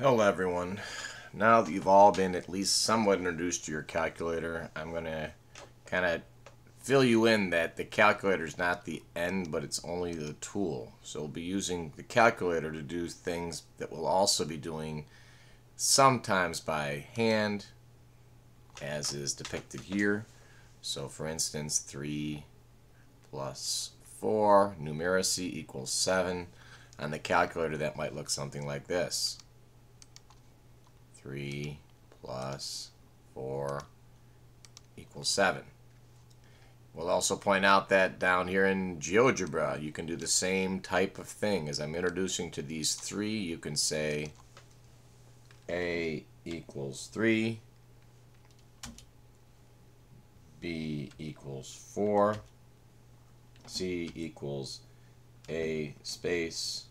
Hello everyone. Now that you've all been at least somewhat introduced to your calculator, I'm going to kind of fill you in that the calculator is not the end, but it's only the tool. So we'll be using the calculator to do things that we'll also be doing sometimes by hand, as is depicted here. So for instance, 3 plus 4, numeracy equals 7. On the calculator that might look something like this. 3 plus 4 equals 7. We'll also point out that down here in GeoGebra, you can do the same type of thing. As I'm introducing to these three, you can say A equals 3, B equals 4, C equals A space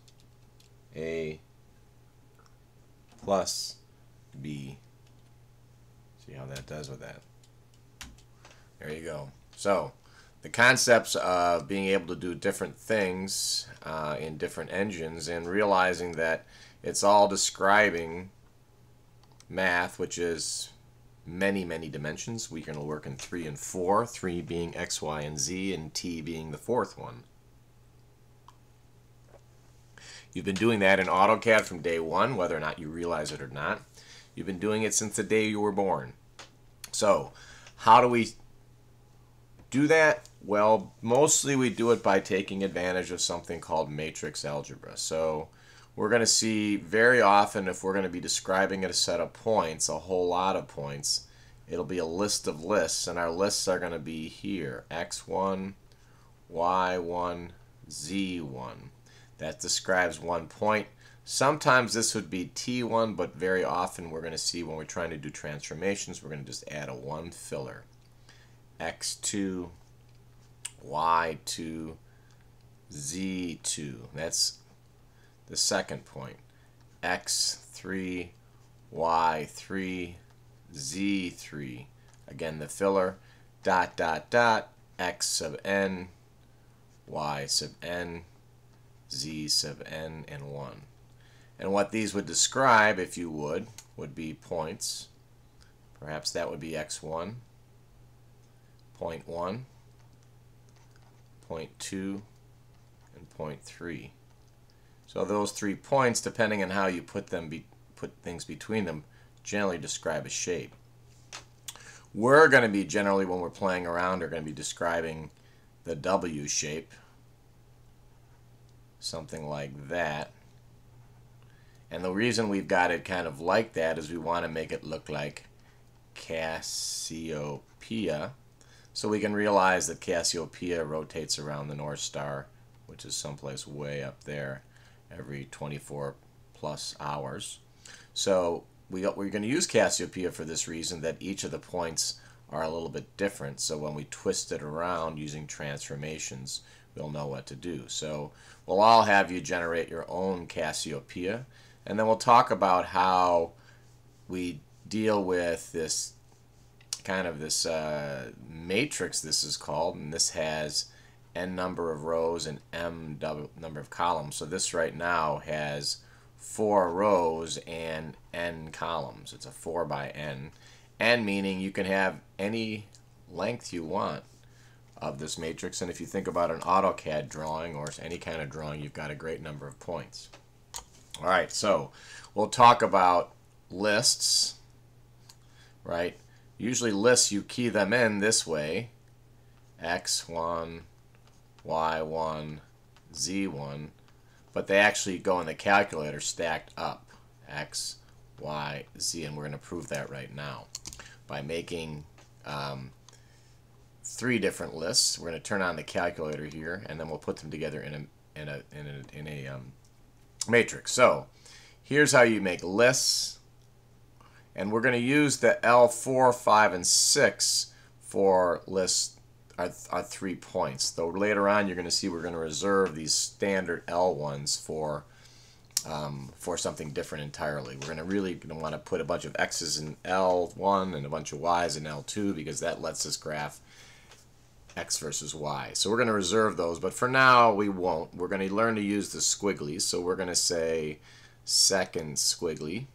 A plus B. See how that does with that. There you go. So, the concepts of being able to do different things uh, in different engines and realizing that it's all describing math, which is many, many dimensions. We're going to work in 3 and 4, 3 being x, y, and z, and t being the fourth one. You've been doing that in AutoCAD from day one, whether or not you realize it or not. You've been doing it since the day you were born. So, how do we do that? Well, mostly we do it by taking advantage of something called matrix algebra. So, we're going to see very often if we're going to be describing a set of points, a whole lot of points, it'll be a list of lists, and our lists are going to be here, x1, y1, z1. That describes one point. Sometimes this would be T1, but very often we're going to see when we're trying to do transformations, we're going to just add a 1 filler. X2, Y2, Z2. That's the second point. X3, Y3, Z3. Again, the filler, dot, dot, dot, X sub n, Y sub n, Z sub n, and 1. And what these would describe, if you would, would be points. Perhaps that would be x1, point 1, point 2, and point 3. So those three points, depending on how you put them, be, put things between them, generally describe a shape. We're going to be generally, when we're playing around, are going to be describing the W shape, something like that. And the reason we've got it kind of like that is we want to make it look like Cassiopeia. So we can realize that Cassiopeia rotates around the North Star, which is someplace way up there, every 24 plus hours. So we, we're going to use Cassiopeia for this reason that each of the points are a little bit different. So when we twist it around using transformations, we'll know what to do. So we'll all have you generate your own Cassiopeia. And then we'll talk about how we deal with this kind of this uh, matrix this is called and this has n number of rows and m number of columns. So this right now has four rows and n columns. It's a 4 by n. N meaning you can have any length you want of this matrix and if you think about an AutoCAD drawing or any kind of drawing you've got a great number of points all right, so we'll talk about lists, right? Usually lists, you key them in this way, x1, y1, z1, but they actually go in the calculator stacked up, x, y, z, and we're going to prove that right now by making um, three different lists. We're going to turn on the calculator here, and then we'll put them together in a, in a, in a, in a um, matrix. So here's how you make lists. And we're going to use the L4, 5, and 6 for lists are, are three points. Though later on you're going to see we're going to reserve these standard L ones for um, for something different entirely. We're going to really going to want to put a bunch of X's in L1 and a bunch of Y's in L2 because that lets us graph X versus Y. So we're going to reserve those, but for now we won't. We're going to learn to use the squigglies. So we're going to say second squiggly.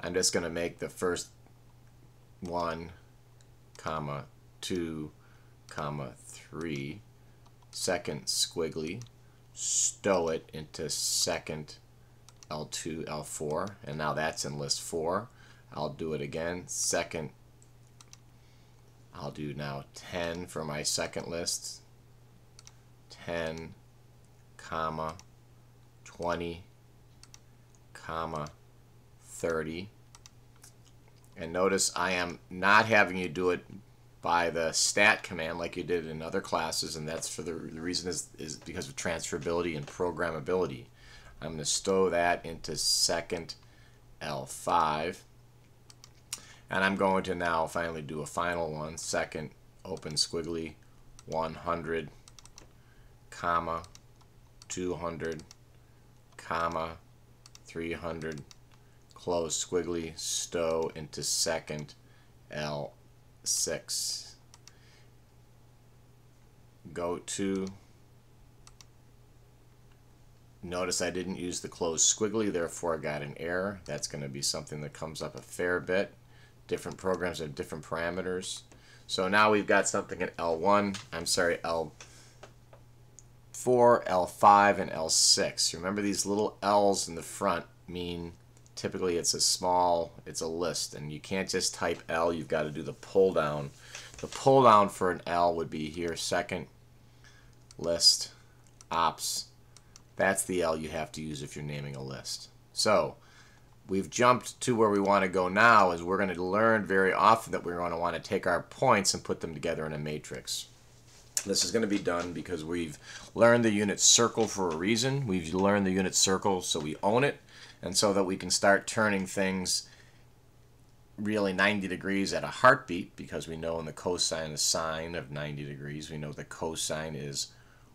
I'm just going to make the first one, comma, two, comma, three, second squiggly, stow it into second L2, L4, and now that's in list 4. I'll do it again, second, I'll do now 10 for my second list, 10, comma, 20, comma, 30. And notice I am not having you do it by the stat command like you did in other classes, and that's for the, the reason is, is because of transferability and programmability. I'm going to stow that into second L5. And I'm going to now finally do a final one, second open squiggly 100, comma, 200, comma, 300, close squiggly, stow into second L6. Go to, notice I didn't use the close squiggly, therefore I got an error. That's going to be something that comes up a fair bit. Different programs have different parameters. So now we've got something at L1, I'm sorry, L4, L5, and L6. Remember these little L's in the front mean typically it's a small, it's a list, and you can't just type L, you've got to do the pull down. The pull down for an L would be here, second list, ops. That's the L you have to use if you're naming a list. So, we've jumped to where we want to go now is we're going to learn very often that we're going to want to take our points and put them together in a matrix. This is going to be done because we've learned the unit circle for a reason. We've learned the unit circle so we own it and so that we can start turning things really 90 degrees at a heartbeat because we know in the cosine the sine of 90 degrees we know the cosine is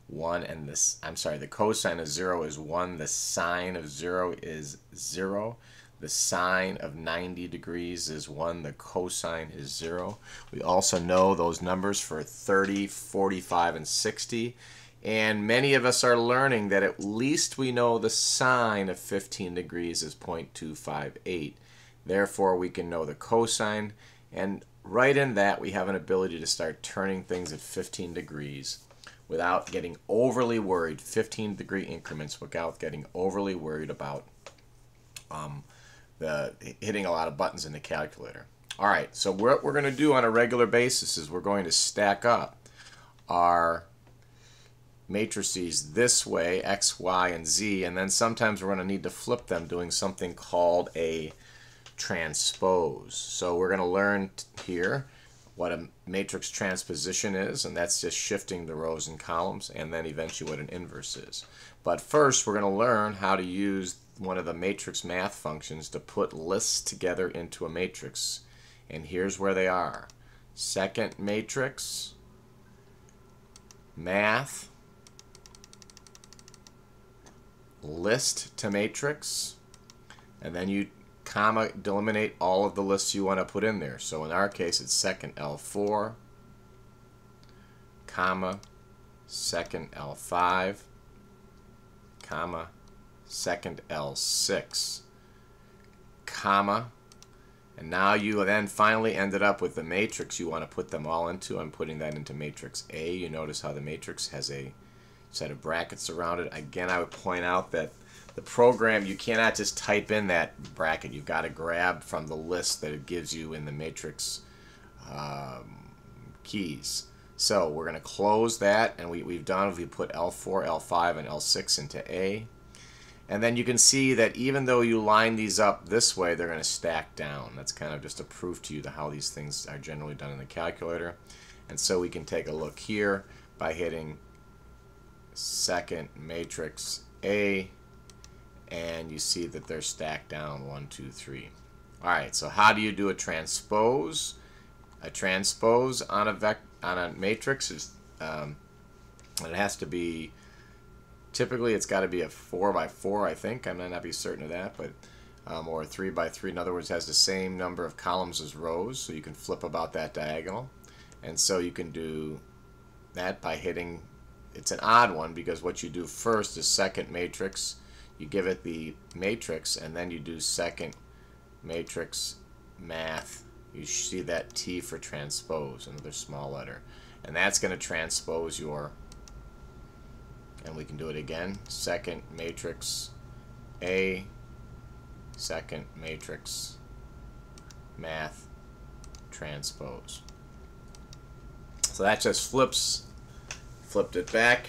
1 and this I'm sorry the cosine of 0 is 1 the sine of 0 is 0 the sine of 90 degrees is 1 the cosine is 0 we also know those numbers for 30 45 and 60 and many of us are learning that at least we know the sine of 15 degrees is 0.258 therefore we can know the cosine. And right in that we have an ability to start turning things at 15 degrees without getting overly worried, 15 degree increments without getting overly worried about um, the hitting a lot of buttons in the calculator. All right, so what we're going to do on a regular basis is we're going to stack up our matrices this way, x, y, and z, and then sometimes we're going to need to flip them doing something called a transpose. So we're going to learn here what a matrix transposition is, and that's just shifting the rows and columns, and then eventually what an inverse is. But first, we're going to learn how to use one of the matrix math functions to put lists together into a matrix. And here's where they are. Second matrix, math, list to matrix, and then you comma, delimitate all of the lists you want to put in there. So in our case, it's second L4, comma, second L5, comma, second L6, comma, and now you then finally ended up with the matrix you want to put them all into. I'm putting that into matrix A. You notice how the matrix has a set of brackets around it. Again, I would point out that the program, you cannot just type in that bracket. You've got to grab from the list that it gives you in the matrix um, keys. So we're going to close that, and we, we've done, we put L4, L5, and L6 into A. And then you can see that even though you line these up this way, they're going to stack down. That's kind of just a proof to you to how these things are generally done in the calculator. And so we can take a look here by hitting second matrix A and you see that they're stacked down one, two, three. All right, so how do you do a transpose? A transpose on a vec on a matrix is um, it has to be typically it's got to be a four by four. I think I might not be certain of that, but um, or a three by three. In other words, has the same number of columns as rows, so you can flip about that diagonal, and so you can do that by hitting. It's an odd one because what you do first is second matrix you give it the matrix, and then you do second matrix math. You see that T for transpose, another small letter. And that's going to transpose your, and we can do it again, second matrix A, second matrix math transpose. So that just flips, flipped it back.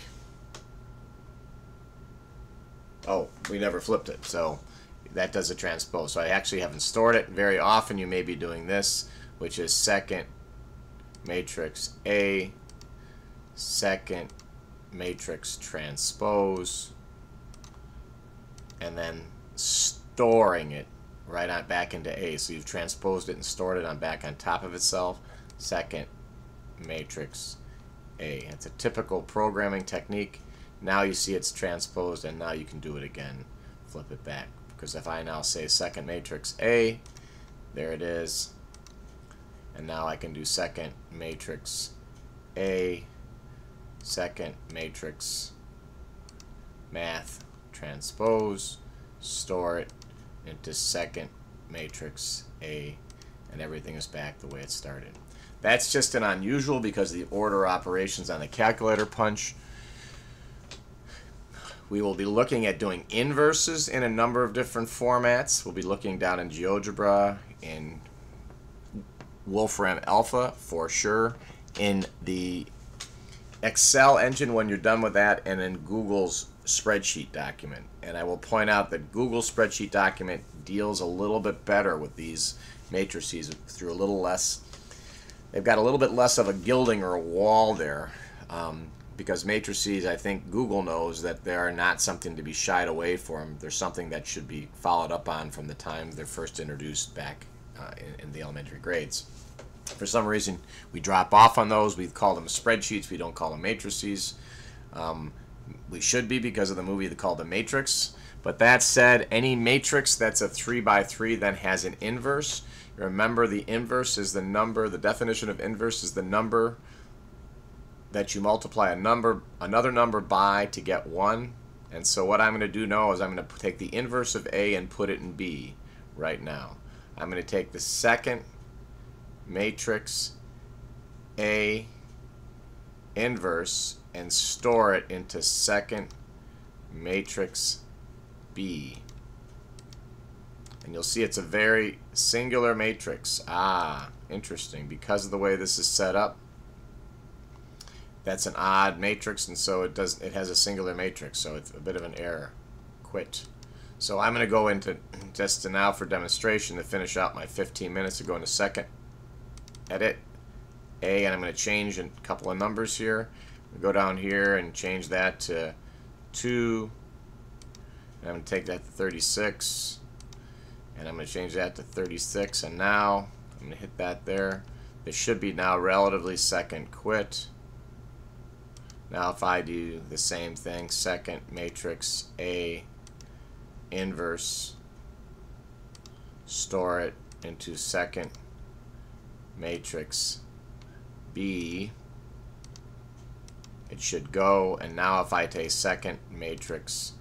Oh, we never flipped it, so that does a transpose. So I actually haven't stored it. Very often you may be doing this, which is second matrix A, second matrix transpose, and then storing it right on back into A. So you've transposed it and stored it on back on top of itself. Second matrix A. It's a typical programming technique. Now you see it's transposed and now you can do it again. Flip it back. Because if I now say second matrix A, there it is. And now I can do second matrix A, second matrix math transpose, store it into second matrix A, and everything is back the way it started. That's just an unusual because the order operations on the calculator punch we will be looking at doing inverses in a number of different formats. We'll be looking down in GeoGebra, in Wolfram Alpha for sure, in the Excel engine when you're done with that, and then Google's spreadsheet document. And I will point out that Google spreadsheet document deals a little bit better with these matrices through a little less, they've got a little bit less of a gilding or a wall there. Um, because matrices, I think Google knows that they are not something to be shied away from. They're something that should be followed up on from the time they're first introduced back uh, in, in, the elementary grades. For some reason, we drop off on those. We call them spreadsheets. We don't call them matrices. Um, we should be because of the movie they called The Matrix. But that said, any matrix that's a 3 by 3 then has an inverse. Remember, the inverse is the number, the definition of inverse is the number that you multiply a number, another number by to get 1. And so what I'm going to do now is I'm going to take the inverse of A and put it in B right now. I'm going to take the second matrix A inverse and store it into second matrix B. And you'll see it's a very singular matrix. Ah, interesting. Because of the way this is set up, that's an odd matrix, and so it does it has a singular matrix, so it's a bit of an error. Quit. So I'm going to go into just now for demonstration to finish out my 15 minutes to go into second. Edit A, and I'm going to change a couple of numbers here. Go down here and change that to 2. And I'm going to take that to 36. And I'm going to change that to 36. And now I'm going to hit that there. This should be now relatively second quit. Now if I do the same thing, second matrix A inverse, store it into second matrix B, it should go, and now if I take second matrix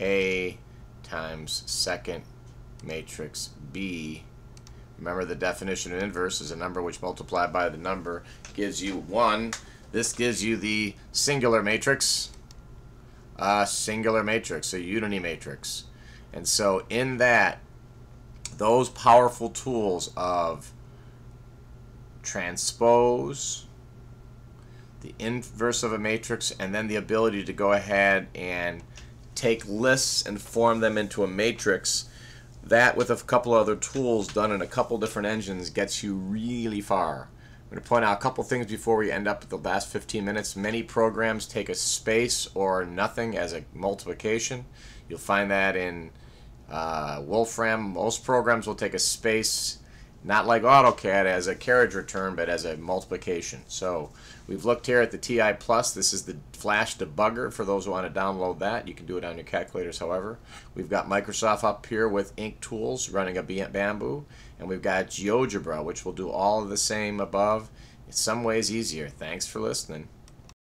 A times second matrix B, remember the definition of inverse is a number which multiplied by the number gives you 1, this gives you the singular matrix, a singular matrix, a unity matrix. And so in that, those powerful tools of transpose, the inverse of a matrix, and then the ability to go ahead and take lists and form them into a matrix, that with a couple other tools done in a couple different engines gets you really far. I'm going to point out a couple things before we end up at the last 15 minutes. Many programs take a space or nothing as a multiplication. You'll find that in uh, Wolfram. Most programs will take a space, not like AutoCAD as a carriage return, but as a multiplication. So we've looked here at the TI Plus. This is the Flash debugger for those who want to download that. You can do it on your calculators, however. We've got Microsoft up here with Ink Tools running a Bamboo. And we've got GeoGebra, which will do all of the same above. In some ways easier. Thanks for listening.